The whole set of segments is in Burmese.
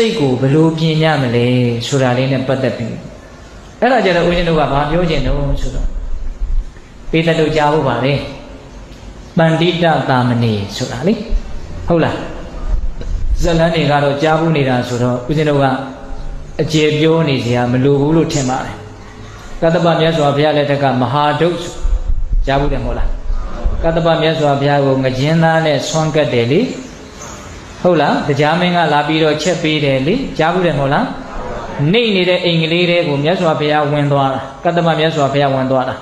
စိတ်ကိုဘယ်လိုပြင်ရမလဲဆိုတာလေးနဲ့ပတ်သက်ပြီးအဲ့ဒါကြတော့ဦးဇင်းတို့ကဘာပြောချင်တော့ဆိုတော့ပေတတို့ကြားဖို့ပါလေပန္တိတတာမဏေဆိုတာလေဟုတ်လားဇလန်းတွေကတော့ကြားဘူးနေတာဆိုတော့ဦးဇင်းတို့ကအကျေပြောနေစရာမလိုဘူးလို့ထင်ပါတယ်ကတ္တပမြတ်စွာဘုရားလက်ထက်ကမဟာဒုတ်ကြားဘူးတယ်မဟုတ်လားကတ္တပမြတ်စွာဘုရားကိုငကြင်းသားနဲ့ဆွမ်းကတ်တယ်လေ ဟုတ်လားတရားမင်းကလာပြီးတော့ချက်ပေးတယ်လေကြားဘူးတယ်မဟုတ်လားနေနေတဲ့အိမ်ကလေးတွေကိုမြတ်စွာဘုရားဝင်သွားတာကတ္တမမြတ်စွာဘုရားဝင်သွားတာ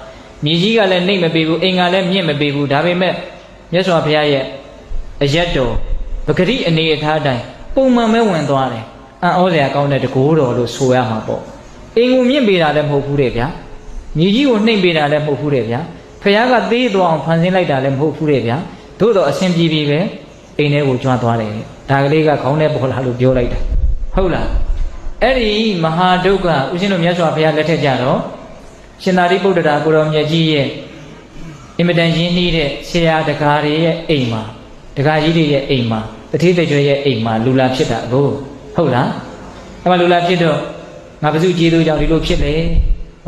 မြေကြီးကလည်းနှိမ့်မပေးဘူးအိမ်ကလည်းမြင့်မပေးဘူးဒါပေမဲ့မြတ်စွာဘုရားရဲ့အရက်တော်ပဂရိအနေအထားတိုင်းပုံမှန်ပဲဝင်သွားတယ်အံ့ဩစရာကောင်းတဲ့တကိုးတော်လို့ဆိုရမှာပေါ့အိမ်ကိုမြင့်ပေးတာလည်းမဟုတ်ဘူးတဲ့ဗျာမြေကြီးကိုနှိမ့်ပေးတာလည်းမဟုတ်ဘူးတဲ့ဗျာဖះကသေးသွားအောင်ဖန်ဆင်းလိုက်တာလည်းမဟုတ်ဘူးတဲ့ဗျာသို့တော့အစဉ်ပြေပြေပဲ အိမ်ထဲကိုကျွမ်းသွားတယ်ဒါကလေးကခေါင်းထဲပေါ်လာလို့ပြောလိုက်တာဟုတ်လားအဲ့ဒီမဟာဒုက္ခဦးဇင်းတို့မြတ်စွာဘုရားလက်ထက်ကြတော့ရှင်သာရိပုတ္တရာကိုရောမြတ်ကြီးရဲ့အင်မတန်ရင်းနှီးတဲ့ဆရာတကားတွေရဲ့အိမ်မှာတကားကြီးတွေရဲ့အိမ်မှာတတိတကျွဲရဲ့အိမ်မှာလူလာဖြစ်တာကိုဟုတ်လားအဲ့မှာလူလာဖြစ်တော့ငါဘုသူကျေးဇူးကြောင့်ဒီလိုဖြစ်လေ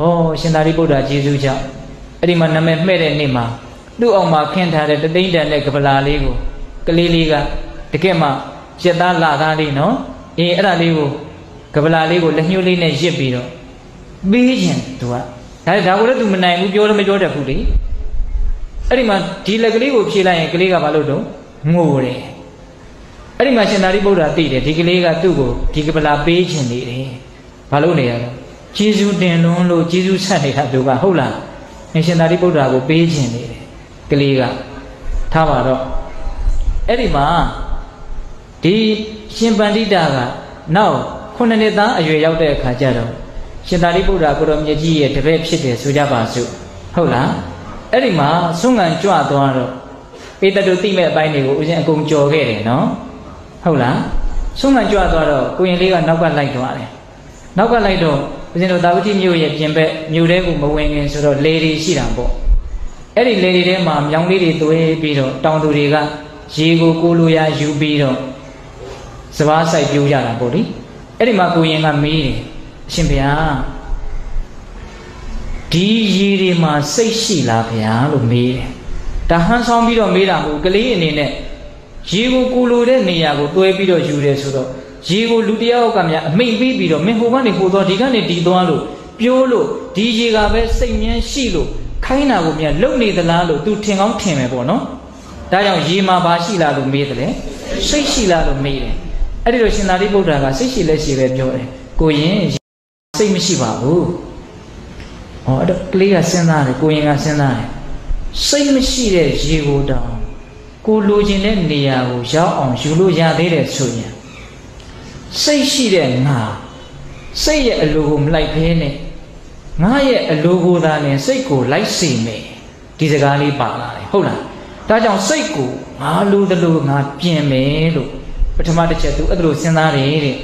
ဩရှင်သာရိပုတ္တရာကျေးဇူးကြောင့်အဲ့ဒီမှာနာမည်မှဲ့တဲ့နေ့မှာသူ့အောင်မှာခင်းထားတဲ့တသိမ့်တန်တဲ့ကပလာလေးကိုက လေးလေးကတကယ်မှရက်သားလာသားလေးနော်အေးအဲ့ဒါလေးကိုကပလာလေးကိုလက်ညှိုးလေးနဲ့ရစ်ပြီးတော့ပေးခြင်းသူကဒါဒါကိုလည်းသူမနိုင်ဘူးပြောလည်းမပြောတတ်ဘူးလေအဲ့ဒီမှာဒီလက်ကလေးကိုဖြေလိုက်ရင်ကလေးကဘာလို့တော့ငိုတယ်အဲ့ဒီမှာရှင်သာရိပုတ္တရာသိတယ်ဒီကလေးကသူ့ကိုဒီကပလာပေးခြင်းနေတယ်ဘာလို့နေရလဲကျေးဇူးတင်လွန်းလို့ကျေးဇူးဆက်နေတာသူကဟုတ်လားရှင်သာရိပုတ္တရာကိုပေးခြင်းနေတယ်ကလေးကထားပါတော့ အဲ့ဒီမှာဒီရှင်ပန္တိတာကနောက်ခုနှစ်နှစ်သားအရွယ်ရောက်တဲ့အခါကျတော့ရှင်သာရိပုတ္တရာကိုတော်မြတ်ကြီးရဲ့တပည့်ဖြစ်တယ်ဆိုကြပါစို့ဟုတ်လားအဲ့ဒီမှာဆွမ်းငံကြွသွားတော့ပေတတုသိမဲ့အပိုင်းတွေကိုဦးဇင်းအကုန်ကြော်ခဲ့တယ်နော်ဟုတ်လားဆွမ်းငံကြွသွားတော့ကိုရင်လေးကနောက်ကလိုက်သွားတယ်နောက်ကလိုက်တော့ဦးဇင်းတို့တာဝတိမြို့ရဲ့ပြင်ဘက်မြို့ထဲကိုမဝင်ခင်ဆိုတော့လေတွေရှိတာပေါ့အဲ့ဒီလေတွေထဲမှာမြောင်လေးတွေသွေးပြီးတော့တောင်သူတွေက ရေကိုကိုလိုရာယူပြီးတော့စပားဆိုင်ပြိုးကြတာပေါ့လေအဲ့ဒီမှာကိုရင်ကမေးတယ်အရှင်ဘုရားဒီရေတွေမှာစိတ်ရှိလားဗျာလို့မေးတယ်ဒါဟန်ဆောင်ပြီးတော့မေးတာမဟုတ်ကလေးအနေနဲ့ရေကိုကိုလိုတဲ့နေရာကိုတွဲပြီးတော့ယူတယ်ဆိုတော့ရေကိုလူတယောက်ကများအမိန်ပြီးပြီးတော့မင်းဟိုကနေဟိုသွားဒီကနေဒီသွားလို့ပြောလို့ဒီရေကပဲစိတ်မြန်းရှိလို့ခိုင်းတာကိုများလုံနေသလားလို့ तू ထင်ကောင်းထင်မယ်ပေါ့နော် ဒါကြောင့်ရေမှာဘာရှိလားလို့မေးတယ်စိတ်ရှိလားလို့မေးတယ်အဲ့ဒီတော့ရှင်သာရိပုတ္တရာကစိတ်ရှိလဲရှိပဲပြောတယ်ကိုရင်စိတ်မရှိပါဘူးဟောအဲ့တော့ကလေးကစဉ်းစားတယ်ကိုရင်ကစဉ်းစားတယ်စိတ်မရှိတဲ့ရေကိုတောင်ကိုလိုချင်တဲ့နေရာကိုရောက်အောင်ယူလို့ရသေးတယ်ဆိုရင်စိတ်ရှိတဲ့ငါစိတ်ရဲ့အလိုကိုမလိုက်ဖဲနဲ့ငါရဲ့အလိုကိုသာနဲ့စိတ်ကိုလိုက်စေမယ်ဒီစကားလေးပါလာတယ်ဟုတ်လား ဒါကြောင့်စိတ်ကိုငါလိုသလိုငါပြင်မယ်လို့ပထမတစ်ချက်သူအဲ့ဒါလိုစဉ်းစားတယ်တဲ့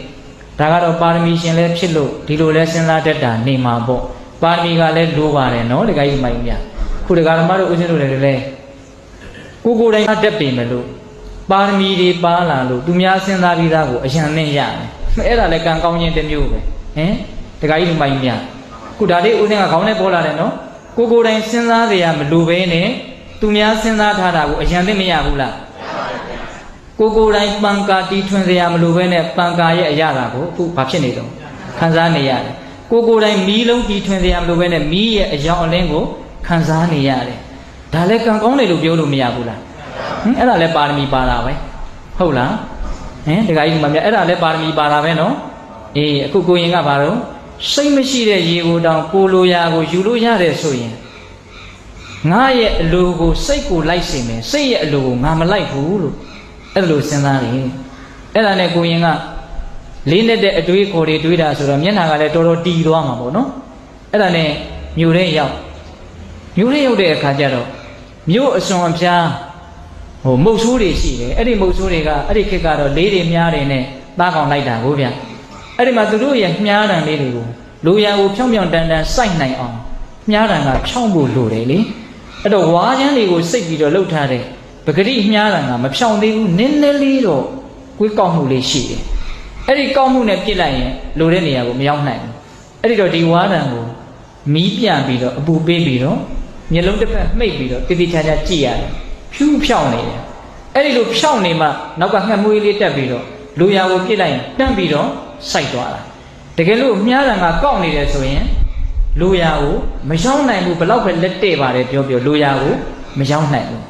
ဒါကတော့ပါရမီရှင်လည်းဖြစ်လို့ဒီလိုလဲစဉ်းစားတတ်တာနေမှာပေါ့ပါရမီကလည်းလိုပါတယ်နော်တခါကြီးမိုင်းမြခုတခါဓမ္မတို့ဦးဇင်းတို့လည်းလည်းကိုကိုယ်တိုင်တက်ပြီမလို့ပါရမီတွေပါလာလို့သူများစဉ်းစားပြီးသားကိုအယံနဲ့ရတယ်အဲ့ဒါလည်းကံကောင်းခြင်းတစ်မျိုးပဲဟင်တခါကြီးမိုင်းမြခုဒါလေးဦးဇင်းကခေါင်းနဲ့ပေါ်လာတယ်နော်ကိုကိုယ်တိုင်စဉ်းစားကြရမလိုပဲနဲ့ သူများစဉ်းစားထားတာကိုအယံသိမရဘူးလားကိုကိုယ်တိုင်ပံကာတီထွင်စရာမလိုပဲနဲ့ပံကာရဲ့အရာတာကိုအခုဘာဖြစ်နေတော့ခံစားနေရတယ်ကိုကိုယ်တိုင်မီးလုံးတီထွင်စရာမလိုပဲနဲ့မီးရဲ့အယောင်အလင်းကိုခံစားနေရတယ်ဒါလည်းကံကောင်းတယ်လို့ပြောလို့မရဘူးလားဟင်အဲ့ဒါလည်းပါရမီပါတာပဲဟုတ်လားဟင်တခါကြီးမမြတ်အဲ့ဒါလည်းပါရမီပါတာပဲနော်အေးအခုကိုရင်ကဘာလို့စိတ်မရှိတဲ့ရေကိုတောင်ကိုလိုရာကိုယူလို့ရတယ်ဆိုရင် ငါရဲ့အလိုကိုစိတ်ကိုလိုက်စေမယ်စိတ်ရဲ့အလိုကိုငါမလိုက်ဘူးလို့အဲ့လိုစဉ်းစားတယ်အဲ့ဒါနဲ့ကိုရင်ကလေးနဲ့တဲ့အတွေးခေါ်တွေတွေးတာဆိုတော့မျက်နှာကလည်းတော်တော်တီသွားမှာပေါ့နော်အဲ့ဒါနဲ့မြို့ထဲရောက်မြို့ထဲရောက်တဲ့အခါကျတော့မြို့အစွန်အဖျားဟိုမုတ်ဆိုးတွေရှိတယ်အဲ့ဒီမုတ်ဆိုးတွေကအဲ့ဒီခေတ်ကတော့လေးတွေမြားတွေနဲ့သားကောင်လိုက်တာကိုဗျအဲ့ဒီမှာသူတို့ရဲ့မြားတံလေးတွေကိုလူရန်ကိုဖြောင်းဖြောင်းတန်တန်စိုက်နိုင်အောင်မြားတံကဖြောင်းဖို့လိုတယ်လေ အဲ့တော့ဝါးချမ်းတွေကိုစိတ်ပြီးတော့လှုပ်ထားတဲ့ပဂရိမြားတံကမဖြောင်းသေးဘူးနည်းနည်းလေးတော့ကွေးကောက်မှုလေးရှိတယ်အဲ့ဒီကောက်မှုနဲ့ပြစ်လိုက်ရင်လိုတဲ့နေရာကိုမရောက်နိုင်ဘူးအဲ့ဒီတော့ဒီဝါဒံကိုမီးပြန်ပြီးတော့အပူပေးပြီးတော့မျက်လုံးတစ်ဖက်မှိတ်ပြီးတော့တိတိကျကျကြည့်ရတယ်ဖြူးဖြောင်းနေတယ်အဲ့ဒီလိုဖြောင်းနေမှနောက်ကငှက်မွေးလေးတက်ပြီးတော့လူရာကိုပြစ်လိုက်ရင်တန့်ပြီးတော့စိုက်သွားတာတကယ်လို့မြားတံကကောက်နေတယ်ဆိုရင် လူရာကိုမရောက်နိုင်ဘူးဘလောက်ပဲလက်တဲ့ပါတယ်ပြောပြောလူရာကိုမရောက်နိုင်ဘူး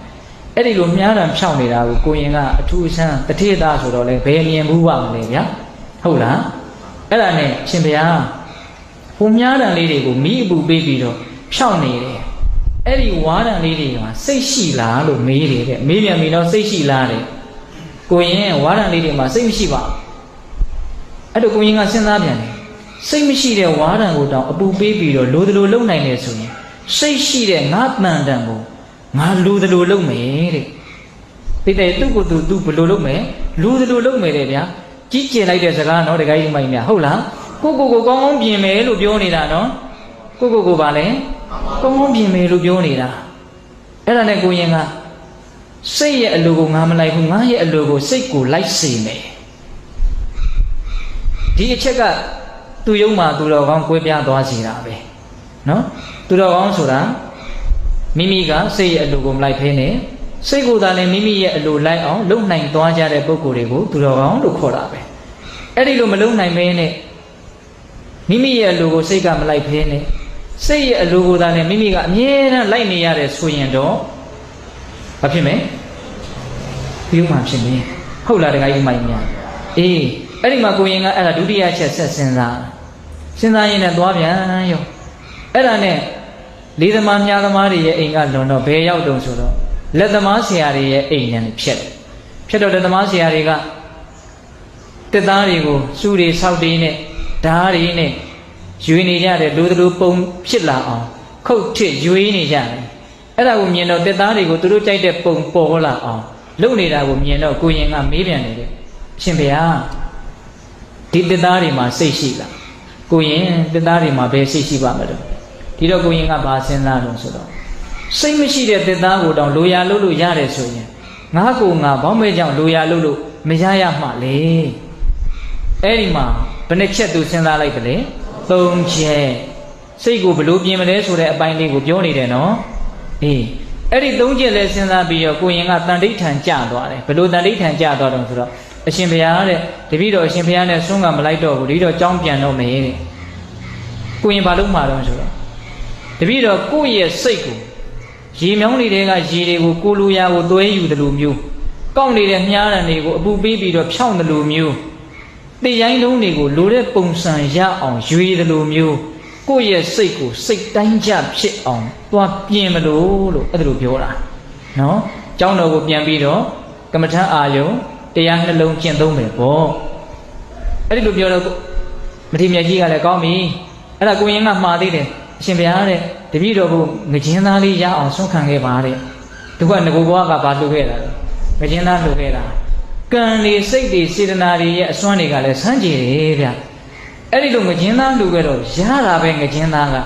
အဲ့ဒီလိုမြားတံဖြောင်းနေတာကိုကိုရင်ကအထူးအဆန်းတထေသားဆိုတော့လေဘယ်မြင်ဘူးပါမလဲဗျာဟုတ်လားအဲ့ဒါနဲ့ရှင်ဘုရားဟိုမြားတံလေးတွေကိုမိအပူပေးပြီးတော့ဖြောင်းနေတယ်အဲ့ဒီဝါဒံလေးတွေကစိတ်ရှိလားလို့မေးတယ်တဲ့မေးပြန်ပြီတော့စိတ်ရှိလားတဲ့ကိုရင်ဝါဒံလေးတွေမှာစိတ်မရှိပါဘူးအဲ့တော့ကိုရင်ကစဉ်းစားပြန်တယ် စိတ်မရှိတဲ့ဝါဒံကိုတောင်အပူပေးပြီးတော့လိုသလိုလုံနိုင်တယ်ဆိုရင်စိတ်ရှိတဲ့ငါတန်တန်ကိုငါလိုသလိုလုံမယ်တဲ့တိတဲ့သူ့ကိုယ်သူသူဘယ်လိုလုပ်မယ်လူသလိုလုပ်မယ်တဲ့ဗျာကြီးကျယ်လိုက်တဲ့စကားနော်တခါကြီးမိုင်းများဟုတ်လားကိုကိုကိုကောင်းကောင်းပြင်မယ်လို့ပြောနေတာနော်ကိုကိုကိုပါလဲကောင်းကောင်းပြင်မယ်လို့ပြောနေတာအဲ့ဒါနဲ့ကိုရင်ကစိတ်ရဲ့အလိုကိုငါမလိုက်ဘူးငါရဲ့အလိုကိုစိတ်ကိုလိုက်စေမယ်ဒီအချက်က သူ့ယုံမှာသူတော်ကောင်းကွဲပြားသွားစေတာပဲနော်သူတော်ကောင်းဆိုတာမိမိကစိတ်ရဲ့အလိုကိုမလိုက်ဖဲနဲ့စိတ်ကိုယ်သာလည်းမိမိရဲ့အလိုလိုက်အောင်လုံနိုင်သွားကြတဲ့ပုံကိုယ်တွေကိုသူတော်ကောင်းလို့ခေါ်တာပဲအဲ့ဒီလိုမလုံနိုင်မဲနဲ့မိမိရဲ့အလိုကိုစိတ်ကမလိုက်ဖဲနဲ့စိတ်ရဲ့အလိုကိုသာလည်းမိမိကအမြဲတမ်းလိုက်နေရတယ်ဆိုရင်တော့ဘာဖြစ်မလဲပြုမှဖြစ်မယ်ဟုတ်လားတခါကြီးမိုင်းများအေးအဲ့ဒီမှာကိုရင်ကအဲ့ဒါဒုတိယချက်ဆက်စဉ်းစား စဉ်းစားရင်လည်းသွားပြန်ရောအဲ့ဒါနဲ့လေးသမားမြားသမားတွေရဲ့အိမ်ကလွန်တော့ဘယ်ရောက်တုံဆိုတော့လက်သမားဆရာတွေရဲ့အိမ်ညာဖြတ်တယ်ဖြတ်တော့လက်သမားဆရာတွေကတက်သားတွေကိုစုတွေဆောက်တွေနဲ့ဓားတွေနဲ့ရွေနေကြတယ်လူတို့ပုံဖြစ်လာအောင်ခုတ်ထစ်ရွေနေကြတယ်အဲ့ဒါကိုမြင်တော့တက်သားတွေကိုသူတို့ကြိုက်တဲ့ပုံပေါ်လာအောင်လုပ်နေတာကိုမြင်တော့ကိုရင်ကမေးပြန်တယ်တဲ့ရှင်ဗျာဒီတက်သားတွေမှာစိတ်ရှိလား ကိုရင်တက်သားတွေမှာဘယ်စိတ်ရှိပါမလို့ဒီတော့ကိုရင်ကဘာစဉ်းစားလို့ဆိုတော့စိတ်မရှိတဲ့တက်သားကိုတောင်လိုရာလုပ်လို့ရတယ်ဆိုရင်ငါကိုငါဘောင်းမဲကြောင့်လိုရာလုပ်လို့မရရမှလေအဲ့ဒီမှာဘယ်နှချက်သူစဉ်းစားလိုက်ပလဲသုံးချက်စိတ်ကိုဘလို့ပြင်မလဲဆိုတဲ့အပိုင်းလေးကိုပြောနေတယ်နော်အေးအဲ့ဒီသုံးချက်လဲစဉ်းစားပြီးတော့ကိုရင်ကတန်ဋိဌံကြသွားတယ်ဘလို့တန်ဋိဌံကြသွားတော့ဆိုတော့ အရှင်ဘုရားတဲ့တပည့်တော်အရှင်ဘုရားနဲ့ဆွမ်းကမလိုက်တော့ဘူးဒီတော့ကြောင်းပြန်တော့မယ်တဲ့ကိုရင်ဘာလို့မှာတော့ဆိုတော့တပည့်တော်ကိုယ့်ရဲ့စိတ်ကိုရေမြောင်းနေတဲ့ကရေတွေကိုကိုလူရာကိုသွဲယူတယ်လို့မျိုးကောက်နေတဲ့မြားရံတွေကိုအပူပေးပြီးတော့ဖြောင်းတယ်လို့မျိုးတေရိုင်းလုံးတွေကိုလိုတဲ့ပုံစံရအောင်ရွေတယ်လို့မျိုးကိုယ့်ရဲ့စိတ်ကိုစိတ်တိုင်းကြဖြစ်အောင်သွားပြင်မလို့လို့အဲ့ဒါလိုပြောတာနော်ကျောင်းတော်ကိုပြန်ပြီးတော့ကမ္မထအာယုံ တရားနှလုံးကျင့်သုံးမယ်ပေါ့အဲ့ဒီလိုပြောတော့မထေမြတ်ကြီးကလည်းကောင်းပြီအဲ့ဒါကိုရင်ကမှားသေးတယ်အရှင်ဘုရားတဲ့တပည့်တော်ကိုငကြင်းသားလေးရအောင်ဆွန့်ခံခဲ့ပါတဲ့သူကငကိုဘွားကဘာလုပ်ခဲ့တာလဲငကြင်းသားလုပ်ခဲ့တာကံတွေစိတ်တွေစေတနာတွေရဲ့အစွမ်းတွေကလည်းဆန်းကြည်တယ်ဗျအဲ့ဒီလိုငကြင်းသားလုပ်ခဲ့တော့ရတာပဲငကြင်းသားက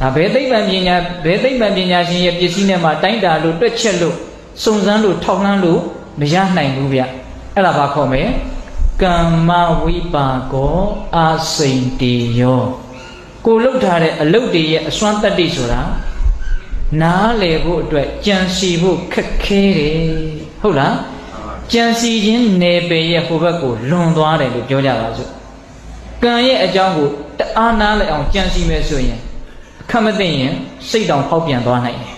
ဒါဘယ်သိပ္ပံပညာဘယ်သိပ္ပံပညာရှင်ရဲ့ပစ္စည်းနဲ့မှတိုင်းတာလို့တွက်ချက်လို့စုံစမ်းလို့ထောက်လှမ်းလို့မရနိုင်ဘူးဗျ အဲ့ဒါဘာခေါ်မလဲကမ္မဝိပါကောအာစိန်တေယောကိုလှုပ်ထားတဲ့အလုတ်တွေရဲ့အစွမ်းတတ္တိဆိုတာနားလေဖို့အတွက်ကြံစီဖို့ခက်ခဲတယ်ဟုတ်လားကြံစီခြင်းနယ်ပယ်ရဲ့ဟိုဘက်ကိုလွန်သွားတယ်လို့ပြောကြပါစို့ကံရဲ့အကြောင်းကိုတအားနားလည်အောင်ကြံစီမယ်ဆိုရင်အခက်မသိရင်စိတ်တောင်ဖောက်ပြန်သွားနိုင်တယ်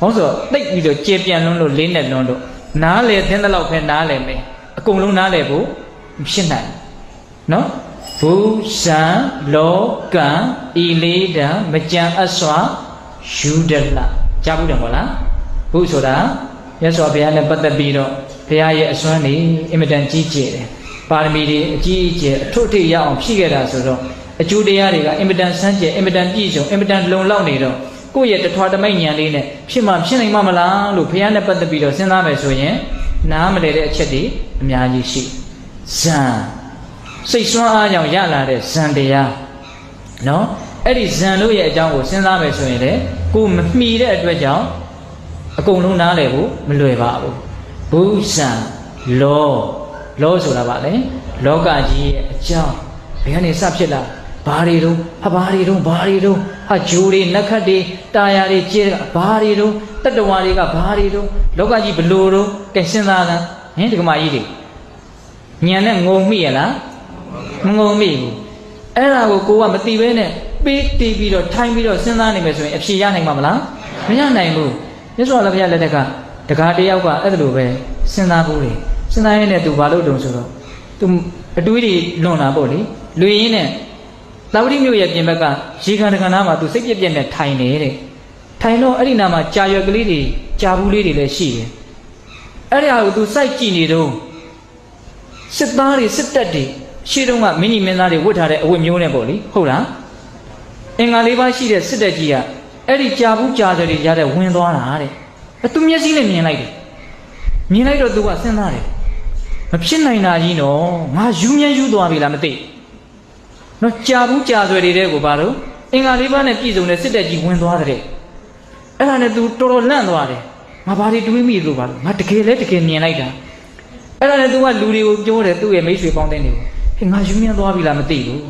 ဘာလို့ဆိုတော့တိတ်ပြီးတော့ကျေပြန်လွန်းလို့လေးနဲ့လွန်းလို့နားလေသင်းတဲ့လောက်ပဲနားလေမယ် အကုန်လုံးနားလေဖို့မဖြစ်နိုင်နော်ဘူဇံလောကံဤလေးတံမကြံအစွာယူဒလကြားဘူးတယ်မဟုတ်လားဘုဆိုတာမြတ်စွာဘုရားနဲ့ပတ်သက်ပြီးတော့ဘုရားရဲ့အစွမ်းနေအင်မတန်ကြီးကျယ်တယ်ပါရမီတွေအကြီးအကျယ်အထွတ်ထိပ်ရအောင်ဖြည့်ခဲ့တာဆိုတော့အကျိုးတရားတွေကအင်မတန်ဆန်းကျယ်အင်မတန်ပြည့်စုံအင်မတန်လုံလောက်နေတော့ကိုယ့်ရဲ့တထွာတမိတ်ဉာဏ်လေးနဲ့ဖြစ်မှဖြစ်နိုင်မှာမလားလို့ဘုရားနဲ့ပတ်သက်ပြီးတော့စဉ်းစားမယ်ဆိုရင် နားမလဲတဲ့အချက်တွေအများကြီးရှိဇံစိတ်ဆွမ်းအားကြောင့်ရလာတဲ့ဇံတရားနော်အဲ့ဒီဇံလို့ရဲ့အကြောင်းကိုစဉ်းစားမယ်ဆိုရင်လေကိုမမှီတဲ့အတွက်ကြောင့်အကုန်လုံးနားလည်ဖို့မလွယ်ပါဘူးဘုဇံလောလောဆိုတာဗာလေလောကကြီးရဲ့အကြောင်းဘယ်ကနေစဖြစ်လာ ဘာတွေတော့ဟာဘာတွေတော့ဘာတွေတော့ဟာဂျိုးတွေနက်ခတ်တွေတာယာတွေကျဲဘာတွေတော့တတ္တဝါတွေကဘာတွေတော့လောကကြီးဘလို့တော့ကဲစဉ်းစားလားဟင်ဒီကမာကြီးတွေညံနဲ့ငုံမိရလားမငုံမိဘူးအဲ့ဒါကိုကိုကမသိဘဲနဲ့ပေးတီးပြီးတော့ထိုင်ပြီးတော့စဉ်းစားနေမယ်ဆိုရင်အဖြေရနိုင်မှာမလားမရနိုင်ဘူးမြတ်စွာဘုရားလက်ထက်ကတကားတယောက်ကအဲ့ဒါလိုပဲစဉ်းစားဖို့လေစဉ်းစားရင်းနဲ့သူဘာလို့တုံဆိုတော့သူအတွေးတွေလွန်လာပေါ့လေလူရင်းနဲ့ သာဝတိမြို့ရဲ့ပြင်ဘက်ကရေခံတကနာမှာသူစိတ်ပြက်ပြက်နဲ့ထိုင်နေတဲ့ထိုင်တော့အဲ့ဒီနာမှာကြာရွက်ကလေးတွေကြာဘူးလေးတွေလည်းရှိတယ်အဲ့ဒီဟာကိုသူစိုက်ကြည့်နေတော့စစ်သားတွေစစ်တပ်တွေရှေ့တုန်းကမင်းကြီးမင်းသားတွေဝတ်ထားတဲ့အဝတ်မျိုးနဲ့ပေါ့လေဟုတ်လားအင်္ဂါလေးပါးရှိတဲ့စစ်တပ်ကြီးကအဲ့ဒီကြာဘူးကြာတယ်တွေရတဲ့ဝင်သွားတာတဲ့သူမျက်စိနဲ့မြင်လိုက်တယ်မြင်လိုက်တော့သူကစဉ်းစားတယ်မဖြစ်နိုင်တာကြီးနော်ငါယူမြဲယူသွားပြီလားမသိ နော်ကြာဘူးကြာဆွဲတွေတဲ့ကိုဘာလို့အင်္ဂါလေးပါးနဲ့ပြည်စုံတဲ့စစ်တပ်ကြီးဝင်သွားတဲ့အဲ့ဒါနဲ့ तू တော်တော်လန့်သွားတယ်ငါဘာတွေတွေးမိလို့ဘာလို့ငါတကယ်လဲတကယ်မြင်လိုက်တာအဲ့ဒါနဲ့ तू ကလူတွေကိုပြောတယ်သူ့ရဲ့မိတ်ဆွေပေါင်းတဲ့နေကိုဟဲ့ငါယူမြဲသွားပြီလားမသိဘူး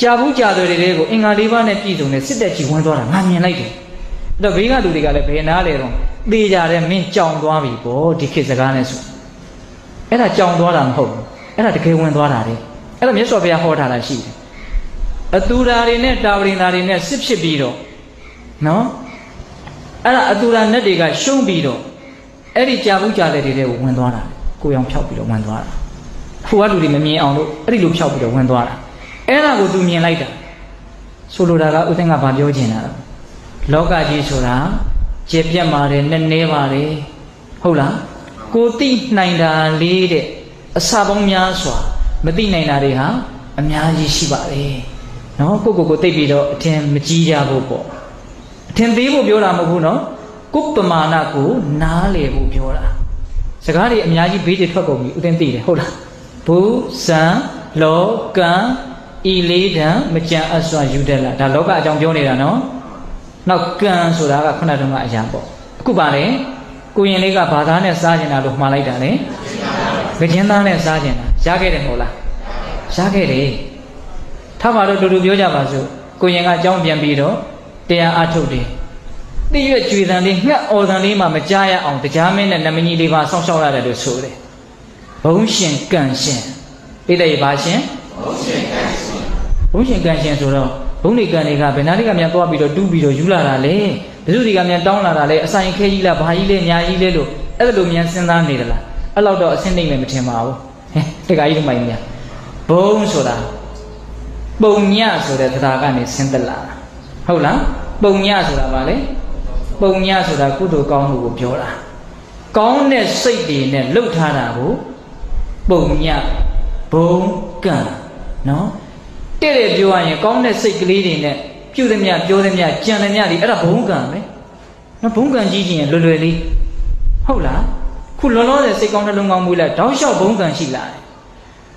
ကြာဘူးကြာဆွဲတွေတဲ့ကိုအင်္ဂါလေးပါးနဲ့ပြည်စုံတဲ့စစ်တပ်ကြီးဝင်သွားတာငါမြင်လိုက်တယ်အဲ့တော့ဘေးကလူတွေကလည်းဘယ်နားလဲတော့သေကြတယ်မင်းကြောင်သွားပြီပေါ့ဒီခေတ်စကားနဲ့ဆိုအဲ့ဒါကြောင်သွားတာမဟုတ်ဘူးအဲ့ဒါတကယ်ဝင်သွားတာလေအဲ့တော့မြတ်စွာဘုရားဟောထားတာရှိတယ် အတူဓာတွေနဲ့တာဝရင်ဓာတွေနဲ့စစ်ဖြစ်ပြီးတော့နော်အဲ့ဒါအတူဓာနဲ့တွေကရှုံးပြီးတော့အဲ့ဒီကြာဘူးကြာတဲ့တွေကိုဝင်သွားတာကိုရောင်ဖြောက်ပြီးတော့ဝင်သွားတာဟိုကလူတွေမမြင်အောင်လို့အဲ့ဒီလိုဖြောက်ပြီးတော့ဝင်သွားတာအဲ့ဒါကိုသူမြင်လိုက်တာဆိုလိုတာကဥသိန်းကဘာပြောချင်တာလဲလောကကြီးဆိုတာကျေပြတ်ပါတယ်နဲ့နေပါတယ်ဟုတ်လားကိုသိနိုင်တာလေးတဲ့အစာပေါင်းများစွာမသိနိုင်တာတွေဟာအများကြီးရှိပါတယ် နော်ကိုကိုကိုသိပြီးတော့အထင်မကြီးကြဖို့ပေါ့အထင်သေးဖို့ပြောတာမဟုတ်ဘူးနော်ကိုပမာဏကိုနားလေဖို့ပြောတာစကားတွေအများကြီးဘေးတွေထွက်ကုန်ပြီဥသိသိတယ်ဟုတ်လားဘူဇံလောကံဤလေးတံမကြံအစွာယူတယ်လားဒါလောကအကြောင်းပြောနေတာနော်နောက်ကံဆိုတာကခုနတုန်းကအရာပေါ့အခုပါလေကိုရင်လေးကဘာသားနဲ့စားကျင်တာလို့မှားလိုက်တာလေငကျင်းသားနဲ့စားကျင်တာရခဲ့တယ်မဟုတ်လားရခဲ့တယ် ထားပါတော့တူတူပြောကြပါစို့ကိုရင်ကအကြောင်းပြန်ပြီးတော့တရားအထုတ်တယ်တိရွက်ကြွေတန်လေးငှက်အော်တန်လေးမှမကြားရအောင်တရားမင်းနဲ့နမကြီးလေးပါစောင့်ရှောက်ရတယ်လို့ဆိုတယ်ဘုံရှင်ကံရှင်ဣတိဘာရှင်ဘုံရှင်ကံရှင်ဘုံရှင်ကံရှင်ဆိုတော့ဘုံတွေကံတွေကဘယ်နာတွေကမြန်သွားပြီးတော့တူးပြီးတော့ယူလာတာလေဘယ်သူတွေကမြန်တောင်းလာတာလေအဆိုင်ခဲကြီးလားဘာကြီးလဲညာကြီးလဲလို့အဲ့လိုမြန်စဉ်းစားနေသလားအဲ့လောက်တော့အဆင့်နှိမ့်မယ်မထင်ပါဘူးဟဲ့တခါကြီးတို့မိုင်းများဘုံဆိုတာ ပုံညဆိုတဲ့တရားကနေဆင်းသက်လာတာဟုတ်လားပုံညဆိုတာဗာလေပုံညဆိုတာကုသိုလ်ကောင်းမှုကိုပြောတာကောင်းတဲ့စိတ်တွေနဲ့လှုပ်ထားတာကိုပုံညဘုံကံနော်တဲ့တဲ့ပြောရရင်ကောင်းတဲ့စိတ်ကလေးတွေနဲ့ပြုသည်မြပြောသည်မြကြံသည်မြဒီအဲ့ဒါဘုံကံပဲနော်ဘုံကံကြီးချင်းလွယ်လွယ်လေးဟုတ်လားခုလောလောဆယ်စိတ်ကောင်းတဲ့လုံးကောင်းမွေးလိုက်တောက်လျှောက်ဘုံကံရှိလာတယ်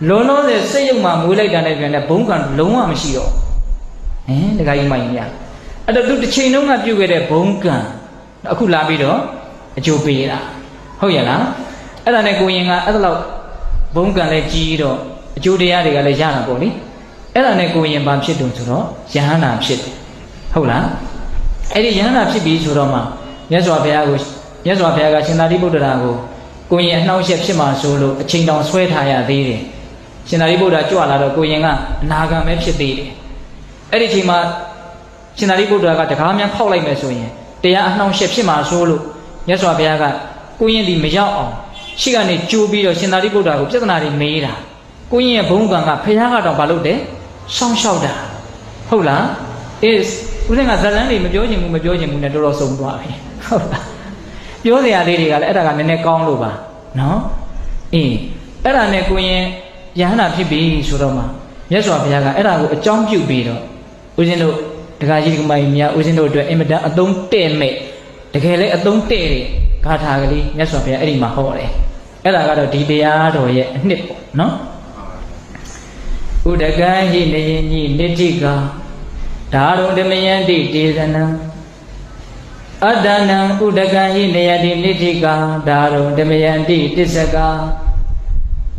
လောလောဆယ်စိတ်ယုံမှမွေးလိုက်တာနဲ့ပြန်တဲ့ဘုံကံလုံးဝမရှိတော့ဟင်တခါကြီးမှရင်များအဲ့တော့သူတစ်ချိန်လုံးကပြုတ်ခဲ့တဲ့ဘုံကံအခုလာပြီးတော့အကျိုးပေးရတာဟုတ်ရဲ့လားအဲ့ဒါနဲ့ကိုရင်ကအဲ့ဒါလောက်ဘုံကံလည်းကြီးတော့အကျိုးတရားတွေကလည်းရတာပေါ့လေအဲ့ဒါနဲ့ကိုရင်ဘာဖြစ်တုံဆိုတော့ယဟန္တာဖြစ်တယ်ဟုတ်လားအဲ့ဒီယဟန္တာဖြစ်ပြီဆိုတော့မှမြတ်စွာဘုရားကိုမြတ်စွာဘုရားကရှင်သာရိပုတ္တရာကိုကိုရင်အနှောင့်အယှက်ဖြစ်မှဆိုလို့အချိန်တောင်ဆွဲထားရသေးတယ် ရှင်သာရိပုတ္တရာကြွလာတော့ကိုရင်ကအနာဂံပဲဖြစ်သေးတယ်အဲ့ဒီချိန်မှာရှင်သာရိပုတ္တရာကတကားများခောက်လိုက်မယ်ဆိုရင်တရားအနှောင့်အယှက်ဖြစ်မှဆိုလို့မြတ်စွာဘုရားကကိုရင်ဒီမရောက်အောင်ရှိကနေကြိုးပြီးတော့ရှင်သာရိပုတ္တရာကိုပြဿနာတွေမေးတာကိုရင်ရဲ့ဘုံကံကဖခင်ကတော့ဘာလုပ်တယ်စောင့်ရှောက်တာဟုတ်လားအေးဦးဇင်းကဇလန်းတွေမပြောချင်ဘူးမပြောချင်ဘူးနဲ့တော်တော်ဆုံးသွားပြီဟုတ်လားပြောစရာလေးတွေကလည်းအဲ့ဒါကနည်းနည်းကောင်းလို့ပါနော်အေးအဲ့ဒါနဲ့ကိုရင် ယဟန္တာဖြစ်ပြီဆိုတော့မှမြတ်စွာဘုရားကအဲ့ဒါကိုအကြောင်းပြုပြီးတော့ဦးဇင်းတို့ဒကာကြီးဒကာမကြီးများဦးဇင်းတို့အတွက်အင်မတန်အသုံးတဲ့မဲ့တကယ်လည်းအသုံးတဲ့တဲ့ဂါထာကလေးမြတ်စွာဘုရားအဲ့ဒီမှာဟောတယ်အဲ့ဒါကတော့ဒီတရားတော်ရဲ့အနှစ်ပေါ့နော်ဥဒကံဟိနေယညိနိတိကဒါရုံဓမယန္တိတေသနံအတ္တနံဥဒကံဟိနေယတိနိတိကဒါရုံဓမယန္တိတစ္ဆက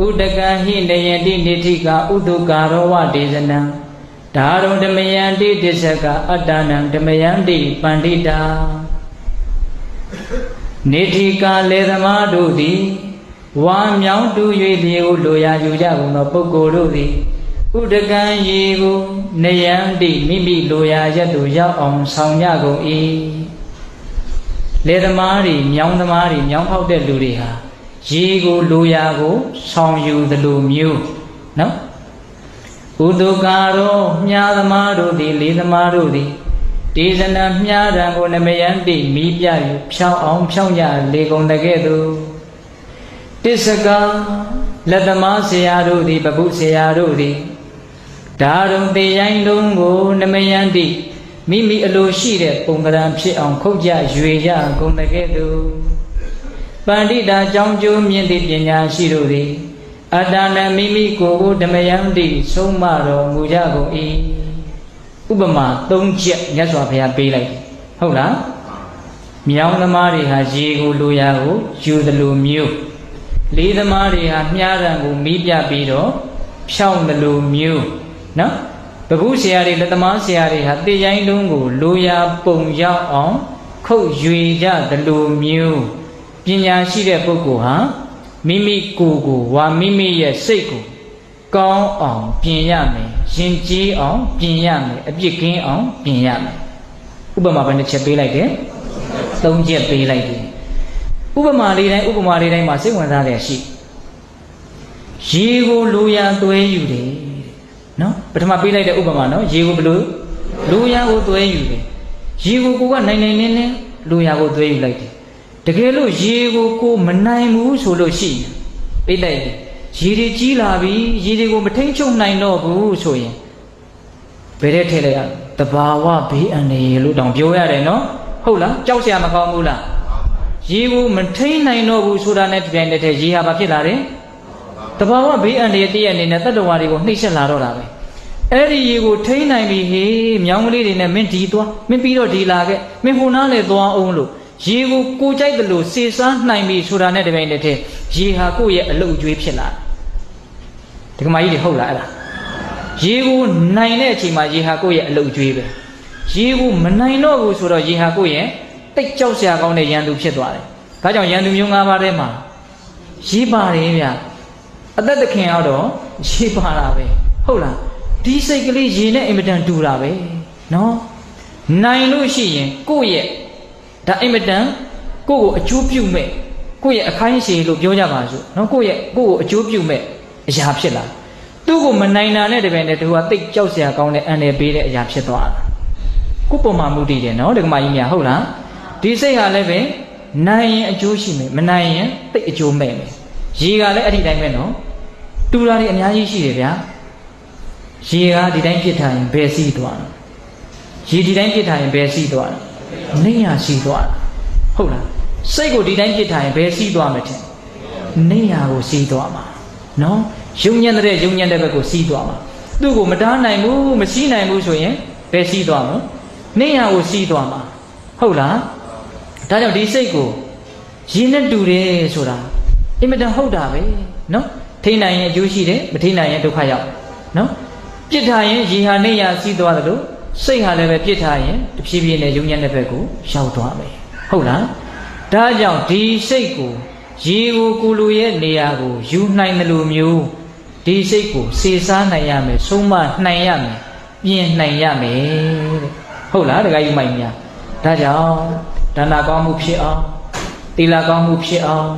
ဥဒကံဟိနယတိနိတိကဥဒုကာရောဝဒေဇနံဒါရုံဓမယံတိတစ္ဆကအတ္တနံဓမယံတိပန္တိတာနေတိကာလေသမားတို့သည်ဝါမြောင်းတူ၍ဒီကိုလိုရာယူကြကုန်သောပုဂ္ဂိုလ်တို့သည်ဥဒကံရေကိုနယံတိမိမိလိုရာရက်သို့ရောက်အောင်ဆောင်ကြကုန်၏လေသမားတွေမြောင်းသမားတွေမြောင်းဖောက်တဲ့လူတွေဟာ ရေကိုလိုရာကိုဆောင်ယူသလိုမျိုးနော်ဥဒုကာရောမြားသမားတို့သည်လေသမားတို့သည်ဒေဇနမြားတံကိုနမယန္တိမိပြ၍ဖြောင်းအောင်ဖြောင်းကြလေကုန်တကဲ့သို့တစ္ဆကလက်သမားဆရာတို့သည်ပပုဆရာတို့သည်ဒါရုံတေရိုင်းလုံးကိုနမယန္တိမိမိအလိုရှိတဲ့ပုံကံဖြစ်အောင်ခုတ်ကြရွေကြကုန်တကဲ့သို့ ပန္တိတာကြောင့်ကျိုးမြင့်သည့်ပညာရှိတို့သည်အတ္တနမိမိကိုယ်ကိုဓမယံတိဆုံးမတော်မူကြကုန်၏ဥပမာ၃ချက်မြတ်စွာဘုရားပေးလိုက်ဟုတ်လားမြောင်းသမားတွေဟာရေကိုလိုရာကိုယူသလိုမျိုးလေးသမားတွေဟာမြားရံကိုမီးပြပြီးတော့ဖြောင်းသလိုမျိုးနော်ပပုဆရာတွေလက်သမားဆရာတွေဟာတေရိုင်းလုံးကိုလိုရာပုံရောက်အောင် ခုတ်ရွေကြသလိုမျိုး ပညာရှိတဲ့ပုဂ္ဂိုလ်ဟာမိမိကိုယ်ကိုဝါမိမိရဲ့စိတ်ကိုကောင်းအောင်ပြင်ရမယ်ရင်ကြီးအောင်ပြင်ရမယ်အပြစ်ကင်းအောင်ပြင်ရမယ်ဥပမာဘယ်နှချက်ပေးလိုက်တယ်သုံးချက်ပေးလိုက်တယ်ဥပမာလေးတိုင်းဥပမာလေးတိုင်းမှာစိတ်ဝင်စားတယ်ရှိရေကိုလိုရန်သွဲယူတယ်နော်ပထမပေးလိုက်တဲ့ဥပမာနော်ရေကိုဘလို့လိုရန်ကိုသွဲယူတယ်ရေကိုကိုကနိုင်နိုင်နေနေလိုရန်ကိုသွဲယူလိုက်တယ် တကယ်လို့ရေကိုကိုမနိုင်ဘူးဆိုလို့ရှိရင်ပြလိုက်တယ်ရေတွေကြီးလာပြီရေတွေကိုမထိန်ချုပ်နိုင်တော့ဘူးဆိုရင်ဘယ်တဲ့ထည့်လိုက်ရတဘာဝဘေးအန္တရာယ်လို့တောင်ပြောရတယ်နော်ဟုတ်လားကြောက်စရာမကောင်းဘူးလားရေကိုမထိန်နိုင်တော့ဘူးဆိုတာနဲ့ပြန်တဲ့ထဲရေဟာဘာဖြစ်လာတယ်တဘာဝဘေးအန္တရာယ်တည့်ရအနေနဲ့တတ္တဝါတွေကိုနှိမ့်ဆက်လာတော့တာပဲအဲ့ဒီရေကိုထိန်းနိုင်ပြီဟေးမြောင်းကလေးတွေနဲ့မင်းဒီသွားမင်းပြီးတော့ဒီလာခဲ့မင်းဟိုနားလေသွားအောင်လို့ ရေကိုကိုကြိုက်တယ်လို့စေစားနိုင်ပြီဆိုတာနဲ့တပြိုင်တည်းတည်းရေဟာကိုယ့်ရဲ့အလုတ်အကျွေးဖြစ်လာတယ်ဒီကမာကြီးတွေဟုတ်လားအဲ့ဒါရေကိုနိုင်တဲ့အချိန်မှာရေဟာကိုယ့်ရဲ့အလုတ်အကျွေးပဲရေကိုမနိုင်တော့ဘူးဆိုတော့ရေဟာကိုယ့်ရဲ့တိတ်ကြောက်စရာကောင်းတဲ့ရန်သူဖြစ်သွားတယ်ဒါကြောင့်ရန်သူမျိုး၅ပါးထဲမှာရေပါတယ်ဗျအသက်သခင်တော့ရေပါတာပဲဟုတ်လားဒီစိတ်ကလေးရေနဲ့အင်မတန်တူတာပဲနော်နိုင်လို့ရှိရင်ကိုယ့်ရဲ့ ဒါအိမ်မတန်ကိုယ့်ကိုအကျိုးပြုမဲ့ကိုယ့်ရဲ့အခိုင်းအရှိလို့ပြောကြပါစို့နော်ကိုယ့်ရဲ့ကိုယ့်ကိုအကျိုးပြုမဲ့အရာဖြစ်လာသူ့ကိုမနိုင်တာနဲ့တပည့်နဲ့သူကတိတ်ကြောက်စရာကောင်းတဲ့အန်တယ်ပေးတဲ့အရာဖြစ်သွားတာကိုပုံမှန်မှုတည်တယ်နော်ဒကမကြီးများဟုတ်လားဒီစိတ်ဟာလည်းပဲနိုင်ရင်အကျိုးရှိမယ်မနိုင်ရင်တိတ်အကျိုးမဲ့မယ်ရေကလည်းအဲ့ဒီတိုင်းပဲနော်တူတာတွေအများကြီးရှိတယ်ဗျာရေကဒီတိုင်းပြစ်ထားရင်ဘယ်စီးသွားလဲရေဒီတိုင်းပြစ်ထားရင်ဘယ်စီးသွားလဲ နေရစီးသွားဟုတ်လားစိတ်ကိုဒီတိုင်းပြစ်ထားရင်ဘယ်စီးသွားမထင်နေရကိုစီးသွားမှာနော်ယုံညံ့တဲ့ယုံညံ့တဲ့ဘက်ကိုစီးသွားမှာသူ့ကိုမတားနိုင်ဘူးမစီးနိုင်ဘူးဆိုရင်ဘယ်စီးသွားမလဲနေရကိုစီးသွားမှာဟုတ်လားဒါကြောင့်ဒီစိတ်ကိုရင်းနဲ့တူတယ်ဆိုတာအင်မတန်ဟုတ်တာပဲနော်ထိနိုင်ရင်အကျိုးရှိတယ်မထိနိုင်ရင်ဒုက္ခရောက်နော်ပြစ်ထားရင်ရေဟာနေရစီးသွားတယ်လို့ စိတ်ဟာလည်းပဲပြစ်ထားရင်တဖြည်းဖြည်းနဲ့ယုံညံ့တဲ့ဘက်ကိုရောက်သွားမယ်ဟုတ်လားဒါကြောင့်ဒီစိတ်ကိုရေကိုကိုလူရဲ့နေရာကိုယူနိုင်တယ်လို့မျိုးဒီစိတ်ကိုစေစားနိုင်ရမယ်ဆုံးမနိုင်ရမယ်ပြင်နိုင်ရမယ်တဲ့ဟုတ်လားတခါယူမိုက်များဒါကြောင့်ဒါနာကောင်းမှုဖြစ်အောင်သီလကောင်းမှုဖြစ်အောင်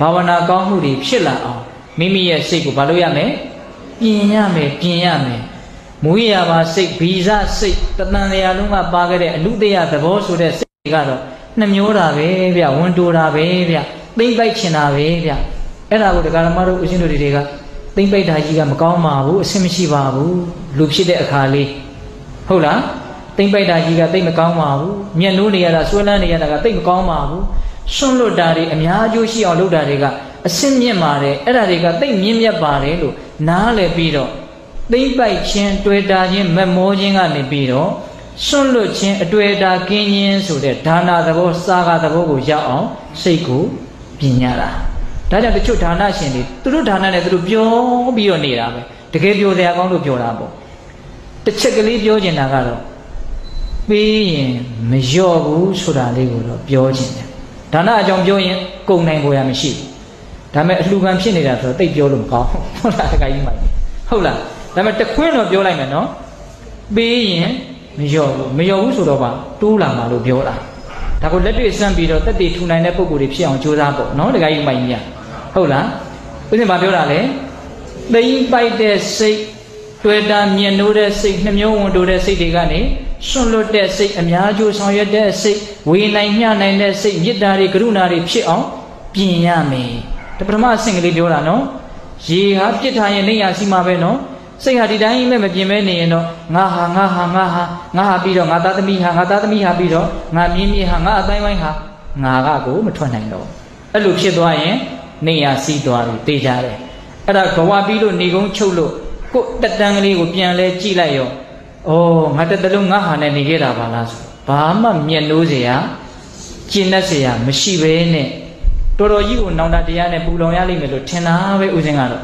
ဘာဝနာကောင်းမှုတွေဖြစ်လာအောင်မိမိရဲ့စိတ်ကိုဘာလို့ရမလဲပြင်ရမယ်ပြင်ရမယ် မူရပါစိတ်ဘီဇစိတ်တဏ္ဍရာလုံးကပါခဲ့တဲ့အနုတ္တယသဘောဆိုတဲ့စိတ်ကတော့နှမျိုးတာပဲဗျဝန်တိုတာပဲဗျသိမ့်ပိုက်ချင်တာပဲဗျအဲ့ဒါကိုဒကာဓမ္မတို့ဦးဇင်းတို့တွေကသိမ့်ပိုက်တာကြီးကမကောင်းပါဘူးအဆင်မရှိပါဘူးလူဖြစ်တဲ့အခါလေးဟုတ်လားသိမ့်ပိုက်တာကြီးကသိမ့်မကောင်းပါဘူးမျက်နှိုးနေရတာဆွဲလန်းနေရတာကသိမ့်မကောင်းပါဘူးဆွန့်လွတ်တာတွေအများအကျိုးရှိအောင်လုပ်တာတွေကအဆင့်မြင့်ပါတယ်အဲ့ဒါတွေကသိမ့်မြင့်မြတ်ပါတယ်လို့နားလည်ပြီးတော့ သိမ့်ပိုက်ခြင်းတွေ့တာခြင်းမမောခြင်းကနေပြီးတော့စွန့်လွတ်ခြင်းအတွေ့အတာကင်းခြင်းဆိုတဲ့ဒါနာသဘောစာကသဘောကိုရောက်အောင်စိတ်ကိုပြင်ရတာဒဒါကြောင့်တချို့ဌာနရှင်တွေသူတို့ဌာနနဲ့သူတို့ပြောပြီးတော့နေတာပဲတကယ်ပြောတဲ့အကောင်းလို့ပြောတာပေါ့တစ်ချက်ကလေးပြောချင်တာကတော့ပေးရင်မလျော့ဘူးဆိုတာလေးကိုတော့ပြောချင်တယ်ဒါနအကြောင်းပြောရင်ကုံနိုင်ကိုရမရှိဘူးဒါပေမဲ့အလှခံဖြစ်နေတာဆိုတော့တိတ်ပြောလို့မကောင်းဟုတ်လားတခါကြီးမှဟုတ်လား ဒါပေမဲ့တခွင်းတော့ပြောလိုက်မယ်နော်ပေးရင်မလျော့ဘူးမလျော့ဘူးဆိုတော့ပါတိုးလာမှာလို့ပြောတာဒါကိုလက်တွေ့စမ်းပြီးတော့တက်တည်ထူနိုင်တဲ့ပုံကိုယ်တွေဖြစ်အောင်ကြိုးစားပေါ့နော်တခါကြီးမှကြီးဟုတ်လားဥစဉ်ဘာပြောတာလဲသိမ့်ပိုက်တဲ့စိတ်တွေ့တာမြင်လို့တဲ့စိတ်နှမျိုးဝန်တိုးတဲ့စိတ်တွေကနေစွန့်လွတ်တဲ့စိတ်အများကျိုးဆောင်ရွက်တဲ့စိတ်ဝေနိုင်မျှနိုင်တဲ့စိတ်မေတ္တာတွေကရုဏာတွေဖြစ်အောင်ပြင်ရမယ်ဒါပထမအဆင့်ကလေးပြောတာနော်ရေဟာပြစ်ထားရင်နေရစီမှာပဲနော် စိတ်ဟာဒီတိုင်းမဲ့မပြင်မဲနေရင်တော့ငါဟာငါဟာငါဟာငါဟာပြီးတော့ငါသားသမီးဟာငါသားသမီးဟာပြီးတော့ငါမြင်းမြင်းဟာငါအတိုင်းဝိုင်းဟာငါကကိုမထွက်နိုင်တော့အဲ့လိုဖြစ်သွားရင်နေရစီးသွားပြီတေးကြတယ်အဲ့ဒါဘဝပြီးလို့နေကုန်းချုပ်လို့ကိုတက်တန်းကလေးကိုပြန်လဲကြည့်လိုက်ရောဩငါတက်တလုံးငါဟာနဲ့နေခဲ့တာပါလားဆိုဘာမှမျက်နှိုးเสียကျင်တတ်เสียမရှိဘဲနဲ့တော်တော်ကြီးကိုနောင်တတရားနဲ့ပူလောင်ရလိမ့်မယ်လို့ထင်တာပဲဦးစင်းကတော့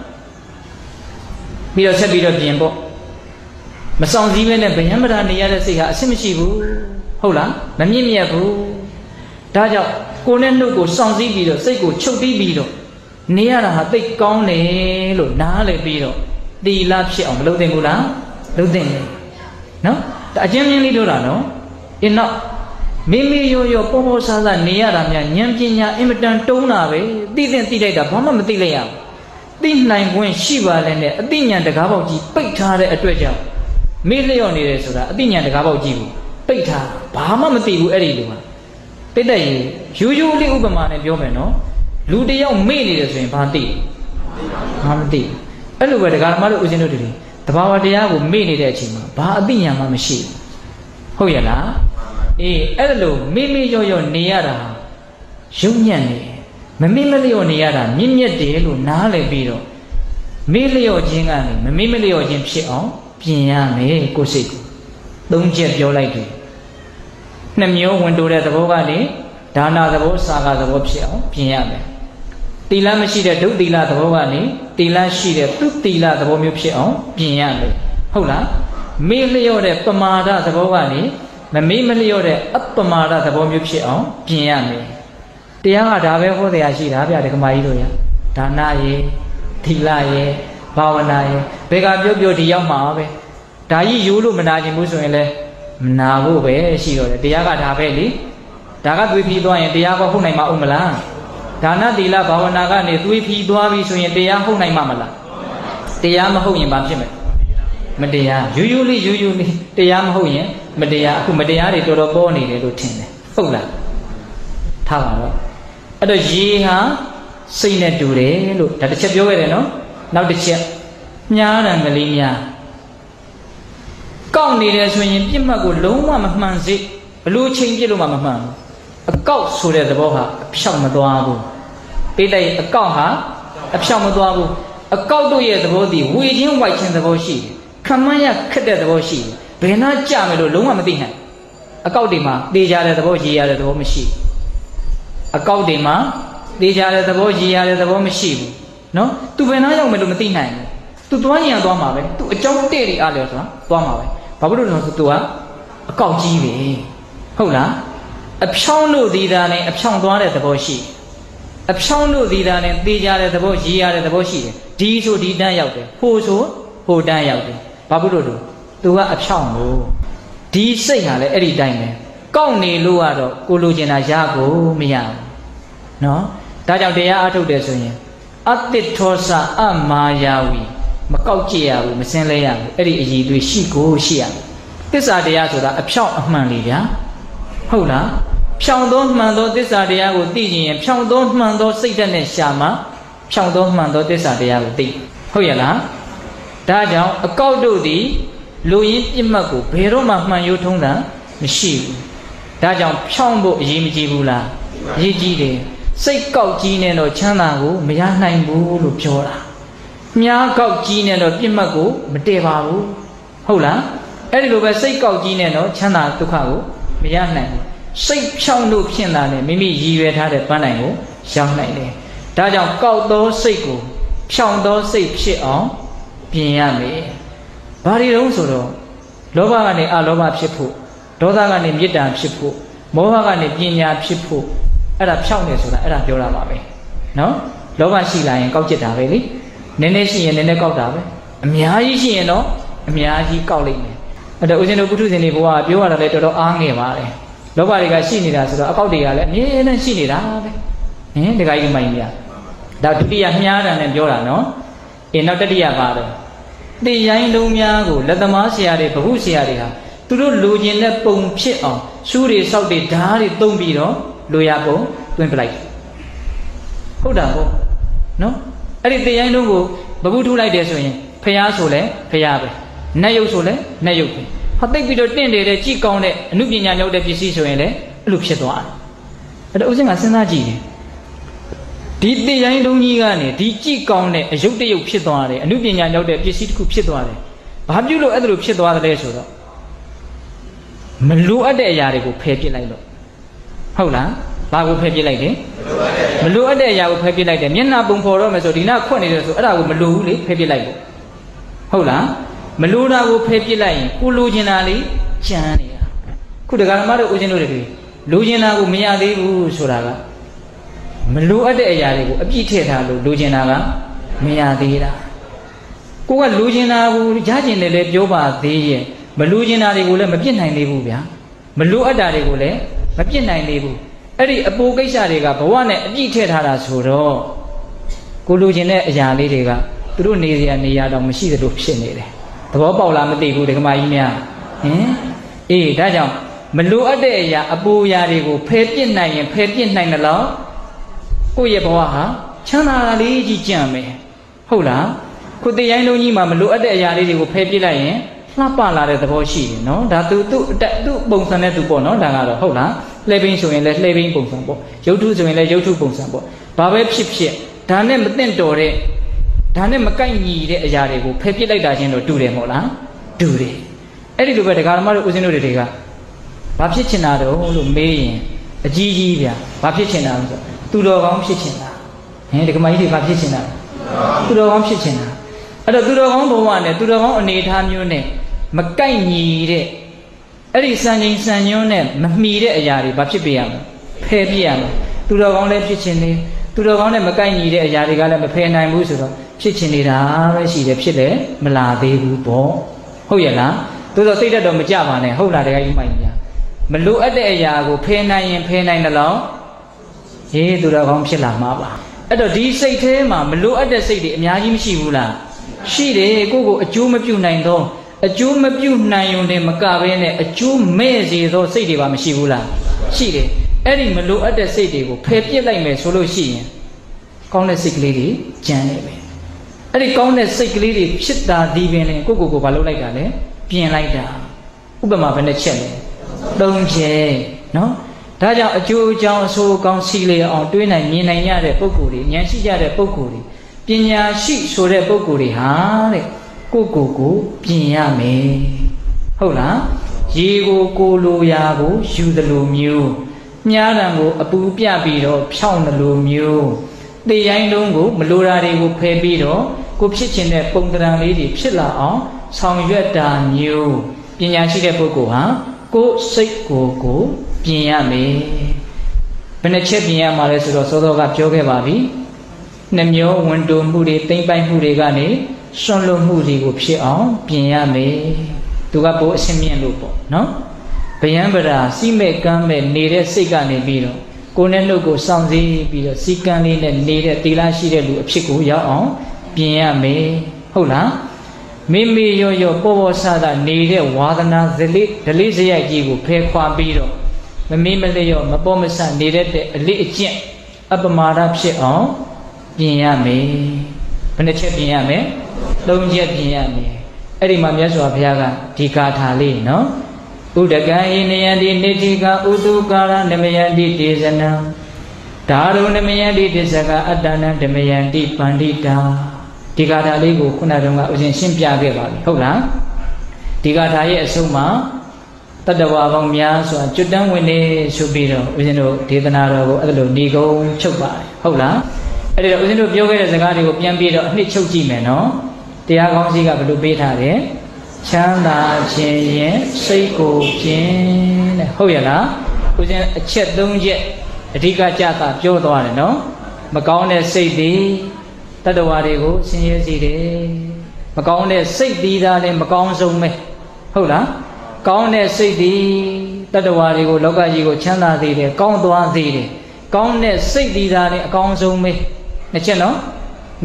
ပြီးတော့ဆက်ပြီးတော့ပြင်ပေါ့မဆောင်စည်းပဲနဲ့ဗယံပရာနေရတဲ့စိတ်ဟာအဆင်မရှိဘူးဟုတ်လားမမြင့်မြတ်ဘူးဒါကြောင့်ကိုယ်နဲ့နှုတ်ကိုစောင့်စည်းပြီးတော့စိတ်ကိုချုပ်တီးပြီးတော့နေရတာဟာသိကောင်းတယ်လို့နားလည်ပြီးတော့တီလာဖြစ်အောင်မလုပ်သင့်ဘူးလားလုပ်သင့်တယ်နော်ဒါအချင်းချင်းလေးတို့တာနော်အင်းတော့မိမိရောရောပေါ်ပေါ်ဆားဆားနေရတာများဉာဏ်ပညာအင်မတန်တုံးတာပဲသိသိသိလိုက်တာဘာမှမသိလိုက်ရဘူး သိနိုင်ခွင့်ရှိပါလဲနဲ့အသိဉာဏ်တကားပေါက်ကြီးပိတ်ထားတဲ့အတွက်ကြောင့်မေ့လျော့နေတယ်ဆိုတာအသိဉာဏ်တကားပေါက်ကြီးကိုပိတ်ထားဘာမှမသိဘူးအဲ့ဒီလိုပါတိတ်တက်ရင်ရိုးရိုးလေးဥပမာနဲ့ပြောမယ်နော်လူတယောက်မေ့နေတယ်ဆိုရင်ဘာသိဘာမသိအဲ့လိုပဲဒကာဓမ္မတို့ဦးဇင်းတို့တွေတဘာဝတရားကိုမေ့နေတဲ့အချိန်မှာဘာအသိဉာဏ်မှမရှိဘူးဟုတ်ရဲ့လားအေးအဲ့လိုမိမိရော့ရော့နေရတာရုံညံ့နေ မမိမလျော့နေရတာမြင့်မြတ်တယ်လို့နားလည်ပြီးတော့မေ့လျော့ခြင်းကနေမမိမလျော့ခြင်းဖြစ်အောင်ပြင်ရမယ်ကိုယ်စိတ်ကိုသုံးချက်ပြောလိုက်တယ်နှစ်မျိုးဝင်တိုးတဲ့သဘောကနေဒါနာသဘောစာကသဘောဖြစ်အောင်ပြင်ရမယ်တီလမရှိတဲ့ဒုတီလသဘောကနေတီလရှိတဲ့သူတီလသဘောမျိုးဖြစ်အောင်ပြင်ရမယ်ဟုတ်လားမေ့လျော့တဲ့ပမာဒသဘောကနေမမေ့မလျော့တဲ့အပမာဒသဘောမျိုးဖြစ်အောင်ပြင်ရမယ် တရားကဒါပဲဟောတရားရှိတာဗျဒကမာကြီးတို့ရဒါနာရေသီလရေဘာဝနာရေဘယ်ကပြောပြောဒီရောက်မှာပဲဒါကြီးယူလို့မနာခြင်းဘူးဆိုရင်လည်းမနာဖို့ပဲရှိတော့တယ်တရားကဒါပဲလေဒါကသွေးပြီးသွားရင်တရားကဟုတ်နိုင်မှာဦးမလားဒါနသီလဘာဝနာကနေသွေးပြီးသွားပြီဆိုရင်တရားဟုတ်နိုင်မှာမလားတရားမဟုတ်ရင်ဘာဖြစ်မလဲမတရားယူယူလေးယူယူလေးတရားမဟုတ်ရင်မတရားအခုမတရားတွေတော်တော်ပေါ်နေတယ်လို့ထင်တယ်ဟုတ်လားထားပါတော့ အဲ့တော့ရေဟာစိတ်နဲ့တူတယ်လို့ဒါတစ်ချက်ပြောခဲ့တယ်နော်နောက်တစ်ချက်မြားတံကလေးများကောက်နေတယ်ဆိုရင်ပြစ်မှတ်ကိုလုံးဝမမှန်စေဘလို့ချိန်ပြစ်လို့မှမမှန်ဘူးအကောက်ဆိုတဲ့သဘောဟာအဖြောက်မသွားဘူးပိဋိအကောက်ဟာအဖြောက်မသွားဘူးအကောက်တို့ရဲ့သဘောတည်ဝေချင်းဝိုက်ချင်းသဘောရှိတယ်ခမန်းရခက်တဲ့သဘောရှိတယ်ဘယ်နှကြမယ်လို့လုံးဝမသိနိုင်အကောက်တွေမှာတေးကြတဲ့သဘောရေးရတဲ့သဘောမရှိ အကောက်တွေမှာတေးကြတဲ့သဘောရေးရတဲ့သဘောမရှိဘူးနော်သူဘယ်နှရောက်မယ်လို့မသိနိုင်ဘူးသူသွားရင်သွားမှာပဲသူအကြောင်းတဲ့တွေအားလျော်ဆိုတာသွားမှာပဲဘာဖြစ်လို့လဲဆိုသူကအကောက်ကြီးပဲဟုတ်လားအဖြောင်းလို့ဒီတာနဲ့အဖြောင်းသွားတဲ့သဘောရှိအဖြောင်းလို့ဒီတာနဲ့တေးကြတဲ့သဘောရေးရတဲ့သဘောရှိတယ်ဒီဆိုဒီတန်းရောက်တယ်ဟိုဆိုဟိုတန်းရောက်တယ်ဘာဖြစ်လို့လဲသူကအဖြောင့်လို့ဒီစိတ်ဟာလည်းအဲ့ဒီတိုင်းပဲ ကောက်နေလို့ကတော့ကိုလိုချင်တာရကိုမရဘူးနော်ဒါကြောင့်တရားအထုတ်တယ်ဆိုရင်အတ္တိထောစအမာယာဝီမကောက်ကြည့်ရဘူးမစင်းလဲရဘူးအဲ့ဒီအည်တွေရှိကိုရှိရဘူးသစ္စာတရားဆိုတာအဖြောင့်အမှန်လေးဗျာဟုတ်လားဖြောင့်သောမှန်သောသစ္စာတရားကိုသိခြင်းရင်ဖြောင့်သောမှန်သောစိတ်ဓာတ်နဲ့ရှာမှဖြောင့်သောမှန်သောသစ္စာတရားကိုသိဟုတ်ရဲ့လားဒါကြောင့်အကောက်တို့သည်လူရင်းပြစ်မှတ်ကိုဘယ်တော့မှမှန်ရိုးထုံးတာမရှိဘူး ဒါကြောင့်ဖြောင်းဖို့အရေးမကြီးဘူးလားအရေးကြီးတယ်စိတ်ကောက်ကြီးနဲ့တော့ချမ်းသာကိုမရနိုင်ဘူးလို့ပြောတာမြားကောက်ကြီးနဲ့တော့ပြစ်မှတ်ကိုမတည်ပါဘူးဟုတ်လားအဲ့ဒီလိုပဲစိတ်ကောက်ကြီးနဲ့တော့ချမ်းသာဒုက္ခကိုမရနိုင်ဘူးစိတ်ဖြောင်းလို့ဖြစ်လာတယ်မိမိရည်ရွယ်ထားတဲ့ပန်းတိုင်ကိုရောက်နိုင်တယ်ဒဒါကြောင့်ကောက်သောစိတ်ကိုဖြောင်သောစိတ်ဖြစ်အောင်ပြင်ရမယ်ဘာတွေတုံးဆိုတော့လောဘကနေအလောဘဖြစ်ဖို့ ဒေါသကနေမေတ္တာဖြစ်ဖို့မောဟကနေပညာဖြစ်ဖို့အဲ့ဒါဖြောင်းနေဆိုတာအဲ့ဒါပြောတာပါပဲနော်လောဘရှိလာရင်ကောက်ကျစ်တာပဲလေနည်းနည်းရှိရင်နည်းနည်းကောက်တာပဲအများကြီးရှိရင်တော့အများကြီးကောက်လိုက်မယ်အဲ့တော့ဦးဇင်းတို့ပုထုဇဉ်တွေဘဝပြောရတာလည်းတော်တော်အားငယ်ပါတယ်လောဘတွေကရှိနေတာဆိုတော့အကောက်တွေကလည်းအမြဲတမ်းရှိနေတာပဲဟင်ဒကာကြီးမိုင်းများဒါဒုတိယမြားတာနဲ့ပြောတာနော်အေးနောက်တတိယပါတော့တင်ရိုင်းလုံးများကိုလက်သမားဆရာတွေဗဟုဆရာတွေဟာ သူတို့လူကျင်တဲ့ပုံဖြစ်အောင်ရှူးတွေစောက်တွေဓားတွေတုံးပြီးတော့လူရပုံတွင်းပလိုက်ဟုတ်တာပေါ့နော်အဲ့ဒီတင်ရိုင်းလုံးကိုဗဟုထုလိုက်တယ်ဆိုရင်ဖျားဆိုလဲဖျားပဲနတ်ရုပ်ဆိုလဲနတ်ရုပ်ပဲဟာသိပ်ပြီးတော့တင့်တယ်တဲ့ကြည်ကောင်းတဲ့အမှုပညာရောက်တဲ့ပစ္စည်းဆိုရင်လည်းအဲ့လိုဖြစ်သွားတယ်အဲ့တော့ဦးစင်ကစဉ်းစားကြည့်တယ်ဒီတင်ရိုင်းတုံးကြီးကနေဒီကြည်ကောင်းတဲ့အယုတ်တယုတ်ဖြစ်သွားတယ်အမှုပညာရောက်တဲ့ပစ္စည်းတစ်ခုဖြစ်သွားတယ်ဘာပြုလို့အဲ့ဒါလိုဖြစ်သွားတယ်ဆိုတော့ မလိုအပ်တဲ့အရာတွေကိုဖယ်ပစ်လိုက်လို့ဟုတ်လားဘာကိုဖယ်ပစ်လိုက်တယ်မလိုအပ်တဲ့အရာကိုဖယ်ပစ်လိုက်တယ်မျက်နှာပုံဖော်တော့မယ်ဆိုဒီနာခွက်နေတယ်ဆိုအဲ့ဒါကိုမလိုဘူးလေဖယ်ပစ်လိုက်လို့ဟုတ်လားမလိုတာကိုဖယ်ပစ်လိုက်ရင်ကိုလိုချင်တာလေးကြမ်းနေတာခုတက္ကမတို့ဦးချင်းတို့တွေလိုချင်တာကိုမရသေးဘူးဆိုတာကမလိုအပ်တဲ့အရာတွေကိုအပြည့်ထည့်ထားလို့လိုချင်တာကမရသေးတာကိုကလိုချင်တာကိုရချင်တယ်လေပြောပါသေးရဲ့ မလိုချင်တာတွေကိုလည်းမပြစ်နိုင်သေးဘူးဗျာမလိုအပ်တာတွေကိုလည်းမပြစ်နိုင်သေးဘူးအဲ့ဒီအပိုကိစ္စတွေကဘဝနဲ့အပြည့်ထည့်ထားတာဆိုတော့ကိုလိုချင်တဲ့အရာလေးတွေကသူတို့နေရနေရတော့မရှိသလိုဖြစ်နေတယ်သဘောပေါက်လားမသိဘူးဒကမာကြီးများဟင်အေးဒါကြောင့်မလိုအပ်တဲ့အရာအပူအရာတွေကိုဖယ်ပြစ်နိုင်ရင်ဖယ်ပြစ်နိုင်တယ်လို့ကိုယ့်ရဲ့ဘဝဟာချမ်းသာလေးကြီးကြံ့မယ်ဟုတ်လားခုတရားလုံးကြီးမှာမလိုအပ်တဲ့အရာလေးတွေကိုဖယ်ပြစ်လိုက်ရင် လှပလာတဲ့သဘောရှိတယ်နော်ဒါသူသူ့အတက်သူ့ပုံစံနဲ့သူပေါ့နော်ဒါကတော့ဟုတ်လားလှည့်ဘင်းဆိုရင်လည်းလှည့်ဘင်းပုံစံပေါ့ရုပ်ထုဆိုရင်လည်းရုပ်ထုပုံစံပေါ့ဘာပဲဖြစ်ဖြစ်ဒါနဲ့မသင့်တော်တဲ့ဒါနဲ့မကိုက်ညီတဲ့အရာတွေကိုဖယ်ပစ်လိုက်တာချင်းတော့တူတယ်မဟုတ်လားတူတယ်အဲ့ဒီလိုပဲဒကာဓမ္မတို့ဦးဇင်းတို့တွေကဘာဖြစ်ချင်တာတော့လို့မေးရင်အကြီးကြီးဗျာဘာဖြစ်ချင်တာလဲဆိုသူတော်ကောင်းဖြစ်ချင်တာဟင်ဒကာမကြီးတွေဘာဖြစ်ချင်တာသူတော်ကောင်းဖြစ်ချင်တာအဲ့တော့သူတော်ကောင်းဘဝနဲ့သူတော်ကောင်းအနေအထားမျိုးနဲ့ မကိုက်ညီတဲ့အဲ့ဒီစံချိန်စံညွှန်းနဲ့မမီတဲ့အရာတွေဘာဖြစ်ပြရမလဲဖယ်ပြရမယ်သူတော်ကောင်းလည်းဖြစ်ချင်တယ်သူတော်ကောင်းနဲ့မကိုက်ညီတဲ့အရာတွေကလည်းမဖယ်နိုင်ဘူးဆိုတော့ဖြစ်ချင်နေတာပဲရှိတယ်ဖြစ်တယ်မလာသေးဘူးပေါ့ဟုတ်ရဲ့လားသို့တော့စိတ်ဓာတ်တော့မကြပါနဲ့ဟုတ်လားတကယ်ကြီးမိုက်ညာမလိုအပ်တဲ့အရာကိုဖယ်နိုင်ရင်ဖယ်နိုင်တယ်လို့ရေးသူတော်ကောင်းဖြစ်လာမှာပါအဲ့တော့ဒီစိတ်ထဲမှာမလိုအပ်တဲ့စိတ်တွေအများကြီးမရှိဘူးလားရှိတယ်ကိုယ့်ကိုအကျိုးမပြုနိုင်သော အကျိုးမပြုနိုင်ုံနဲ့မကဘဲနဲ့အကျိုးမဲ့စေသောစိတ်တွေပါမရှိဘူးလားရှိတယ်အဲ့ဒီမလိုအပ်တဲ့စိတ်တွေကိုဖယ်ပစ်လိုက်မယ်ဆိုလို့ရှိရင်ကောင်းတဲ့စိတ်ကလေးတွေကျန်နေမယ်အဲ့ဒီကောင်းတဲ့စိတ်ကလေးတွေဖြစ်တာဒီပင်လေကိုကိုကိုဘာလုပ်လိုက်တာလဲပြင်လိုက်တာဥပမာဘယ်နဲ့ချက်လဲသုံးချက်နော်ဒါကြောင့်အကျိုးအကြောင်းအဆိုးအကောင်းစီလေအောင်တွေးနိုင်မြင်နိုင်ရတဲ့ပုံကိုယ်တွေဉာဏ်ရှိကြတဲ့ပုံကိုယ်တွေပညာရှိဆိုတဲ့ပုံကိုယ်တွေဟာတဲ့ ကိုကိုကိုပြင်ရမယ်ဟုတ်လားရေကိုကိုလိုရာကိုယူသလိုမျိုးမြားတံကိုအပူပြပြီးတော့ဖြောင်းသလိုမျိုးတေရိုင်းလုံးကိုမလိုတာတွေကိုဖယ်ပြီးတော့ကိုဖြစ်ချင်တဲ့ပုံတံလေးတွေဖြစ်လာအောင်ဆောင်ရွက်တာမျိုးပညာရှိတဲ့ပုဂ္ဂိုလ်ဟာကိုယ်စိတ်ကိုကိုပြင်ရမယ်ဘယ်နှချက်ပြင်ရမှာလဲဆိုတော့စောစောကပြောခဲ့ပါပြီနှမျောဝန်တိုမှုတွေတိမ့်ပိုက်မှုတွေကနေ စွန့်လွတ်မှုတွေကိုဖြစ်အောင်ပြင်ရမယ်သူကပိုးအရှင်းမြင့်လို့ပေါ့နော်ဗျံပရာစီမဲ့ကမ်းမဲ့နေတဲ့စိတ်ကနေပြီးတော့ကိုယ်နဲ့နှုတ်ကိုစောင့်စည်းပြီးတော့စီကံလေးနဲ့နေတဲ့သီလရှိတဲ့လူအဖြစ်ကိုရောက်အောင်ပြင်ရမယ်ဟုတ်လားမိမိရောရောပေါ်ပေါ်ဆဆနေတဲ့ဝါဒနာဇလိဒလိစရိုက်ကြီးကိုဖယ်ခွာပြီးတော့မမေးမလျော့မပေါ်မဆနေတဲ့အလေးအကျင့်အပမာဒဖြစ်အောင်ပြင်ရမယ်ဘယ်နှချက်ပြင်ရမယ် သုံးချက်ပြင်ရမယ်အဲ့ဒီမှာမြတ်စွာဘုရားကဒီကာထာလေးနော်ဥဒကံဣနယတိနိတိကဥတုကာရနမယတိတေဇနံဒါရုဏမယတိတစ္ဆကအတ္တနံဓမယတိပန္တိတာဒီကာထာလေးကိုခုနတုန်းကဥစဉ်ရှင်းပြခဲ့ပါပြီဟုတ်လားဒီကာထာရဲ့အဆုံးမှာတတဝါပေါင်းများစွာကျွတ်တန်းဝင်နေဆိုပြီးတော့ဦးဇင်းတို့ဒေသနာတော်ကိုအဲ့လိုဏီကုံချုပ်ပါတယ်ဟုတ်လားအဲ့ဒီတော့ဦးဇင်းတို့ပြောခဲ့တဲ့စကားတွေကိုပြန်ပြီးတော့အနှစ်ချုပ်ကြည့်မယ်နော် တရားကောင်းစီကဘယ်လိုပေးထားတယ်ချမ်းသာခြင်းရင်စိတ်ကိုကျင်းတဲ့ဟုတ်ရလားဦးဇင်းအချက်၃ချက်အဓိကကြတာပြောသွားတယ်နော်မကောင်းတဲ့စိတ်တွေတတ္တဝါတွေကိုဆင်းရဲစေတယ်မကောင်းတဲ့စိတ်ပြီးသားလည်းမကောင်းဆုံးပဲဟုတ်လားကောင်းတဲ့စိတ်ဒီတတ္တဝါတွေကိုလောကကြီးကိုချမ်းသာစေတယ်ကောင်းသွားစေတယ်ကောင်းတဲ့စိတ်ဒီသာလည်းအကောင်းဆုံးပဲနှစ်ချက်နော်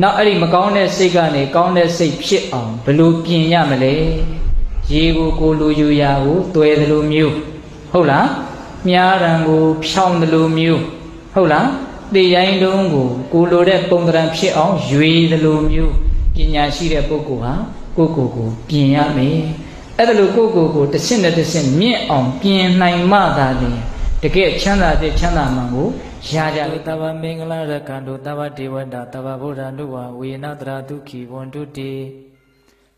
နောက်အဲ့ဒီမကောင်းတဲ့စိတ်ကနေကောင်းတဲ့စိတ်ဖြစ်အောင်ဘယ်လိုပြင်ရမလဲရေကိုကိုလူယူရာကိုတွယ်တယ်လို့မျိုးဟုတ်လားမြားရံကိုဖြောင်းတယ်လို့မျိုးဟုတ်လားတေရိုင်းတုံးကိုကိုလိုတဲ့ပုံသဏ္ဍာန်ဖြစ်အောင်ရွေတယ်လို့မျိုးပညာရှိတဲ့ပုဂ္ဂိုလ်ဟာကိုယ့်ကိုယ်ကိုပြင်ရမယ်အဲ့ဒါလို့ကိုယ့်ကိုယ်ကိုတစ်ဆင့်နဲ့တစ်ဆင့်မြင့်အောင်ပြင်နိုင်မှသာလျှင်တကယ်ချမ်းသာတဲ့ချမ်းသာမှန်ကို ရကြလေတဗ္ဗမင်္ဂလာရကံတို့တဗ္ဗဒေဝတာတဗ္ဗဗုဒ္ဓနုဝဝေနတရာဒုက္ခိဝန္တုတိ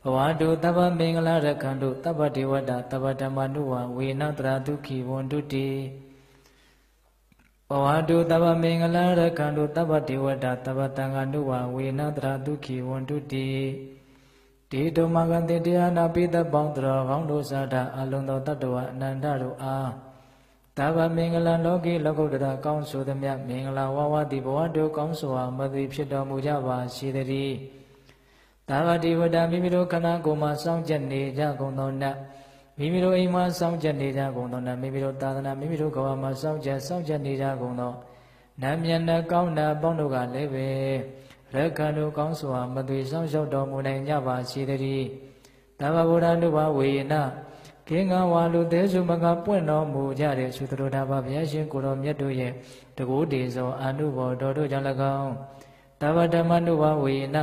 ဘဝတုတဗ္ဗမင်္ဂလာရကံတို့တဗ္ဗဒေဝတာတဗ္ဗဓမ္မနုဝဝေနတရာဒုက္ခိဝန္တုတိဘဝတုတဗ္ဗမင်္ဂလာရကံတို့တဗ္ဗဒေဝတာတဗ္ဗတံဃာနုဝဝေနတရာဒုက္ခိဝန္တုတိတေတုမဂန္တိတရားနာပိသပေါင်းတော်ကောင်းတို့သာတာအလုံးသောတတ္တဝအနန္တတို့အား တဗ္ဗမင်္ဂလလောကီလောကုတ္တရာကောင်းဆိုသည်မြမင်္ဂလာဝဝတိဘဝတို့ကောင်းစွာမသိဖြစ်တော်မူကြပါစေတည်းသာဝတိဝတ္တမိမိတို့ခန္ဓာကိုယ်မှာစောင့်ကြနေကြကုန်သောနတ်မိမိတို့အိမ်မှာစောင့်ကြနေကြကုန်သောနတ်မိမိတို့သာသနာမိမိတို့ကဘာမှာစောင့်ကြစောင့်ကြနေကြကုန်သောနတ်မြတ်နဲ့ကောင်းတာပေါင်းတို့ကလည်းပဲရက္ခဏုကောင်းစွာမသွေဆောင်လျှောက်တော်မူနိုင်ကြပါစေတည်းတဗ္ဗဗုဒ္ဓနုဘဝေန ကင်းကဝါလူသေးစုမကပွင့်တော်မူကြတဲ့သုတရတာဘဘုရားရှင်ကိုတော်မြတ်တို့ရဲ့တကူတေဇောအာနုဘော်တော်တို့ကြောင့်၎င်းတဗ္ဗဓမ္မနုဘဝေန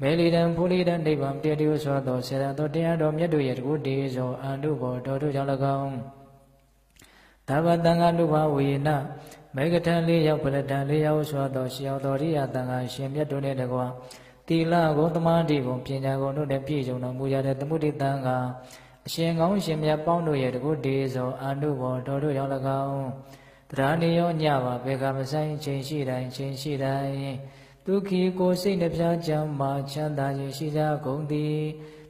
မေလီတံဖူလီတံနိဗ္ဗာန်တည်းတည်းဆိုသောဆေရသောတရားတော်မြတ်တို့ရဲ့တကူတေဇောအာနုဘော်တော်တို့ကြောင့်၎င်းတဗ္ဗတံဃာနုဘဝေနမေကထံလေးရောက်ပရတံလေးရောက်ဆိုသောရှေယောတော်ရိယတန်ခါရှင်မြတ်တို့နဲ့တကွာတိလကိုသမာဓိကိုပညာကိုတို့နဲ့ပြည့်စုံတော်မူရတဲ့သမုဒိတန်ခါ အရှင်ကောင်းရှင်မြတ်ပေါင်းတို့ရဲ့တကုတေဇောအာနုဘောတော်တို့ရောက်၎င်းတရားနေရောညပါဘေကမဆိုင်ချိန်ရှိတိုင်းချိန်ရှိတိုင်းဒုက္ခိကိုစိတ်နှပြချမ်းမာချမ်းသာခြင်းရှိကြကုန်သည်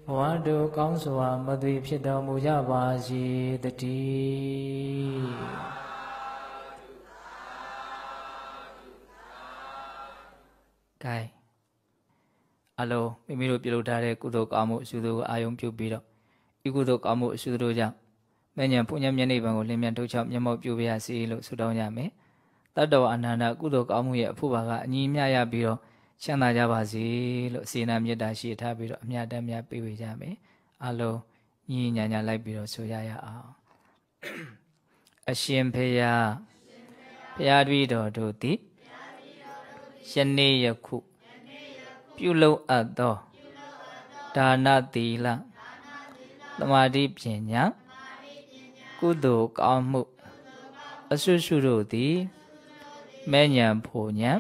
ဘဝတို့ကောင်းစွာမသွေဖြစ်တော်မူကြပါစေတည်းကဲအလုံးမိမိတို့ပြုလုပ်ထားတဲ့ကုသိုလ်ကောင်းမှုအစုတို့ကိုအာယုံပြုပြီးတော့ ဤကုသိုလ်ကောင်းမှုအစုတို့ကြောင့်မဉ္ဇဉ်ပုညမျက်နှိပ်ပံကိုလင်းမြန်ထုတ်ချောက်မျက်မှောက်ပြုပါရစေလို့ဆုတောင်းကြမယ်တတ္တဝအနန္တကုသိုလ်ကောင်းမှုရဲ့အဖို့ပါကအညီမျှရပြီးတော့ချမ်းသာကြပါစေလို့စေနာမေတ္တာရှိထားပြီးတော့အမြတ်တမ်းများပေးဝေကြမယ်အလုံးညီညာညာလိုက်ပြီးတော့ဆိုရရအောင်အရှင်ဖေယဘုရားတပည့်တော်တို့သည်ယနေ့ယခုပြုလုပ်အပ်သောဒါနသီလ သမာဓိပညာကုသိုလ်ကောင်းမှုအဆွဆွတို့သည်မဲ့ညာဖို့ညာ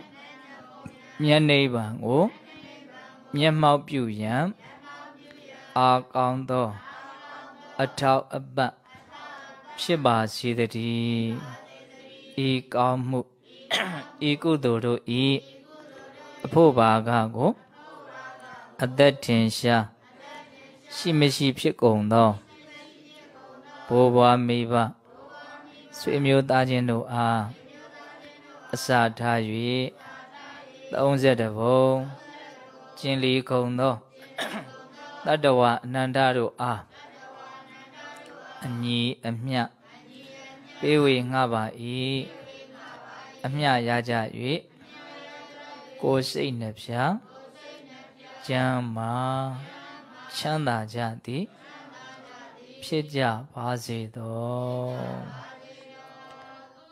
မျက်နှိဗ္ဗာန်ကိုမျက်မှောက်ပြုရန်အာကောင်းသော အထောက်အပံ့ဖြစ်ပါစေတည်းဤကောင်းမှုဤကုသိုလ်တို့ဤအဖို့ဘာကကိုအသက်ထင်ရှား ရှိမရှိဖြစ်ကုန်သောဘိုးဘွားမိဘဆွေမျိုးသားချင်းတို့အားအစာထား၍32ဘုံကျင်လီခုံသောတတ္တဝအနန္တတို့အားအညီအမျှပေးဝေငှပါ၏အမျှရကြ၍ကိုယ်စိတ်နှပြကျမ်းမာ ချမ်းသာကြသည်ဖြစ်ကြပါစေသော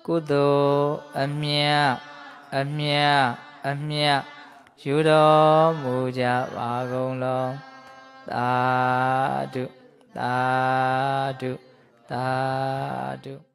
ကုသိုလ်အမြတ်အမြတ်အမြတ်ယူတော်မူကြပါကုန်လောသာဓုသာဓုသာဓု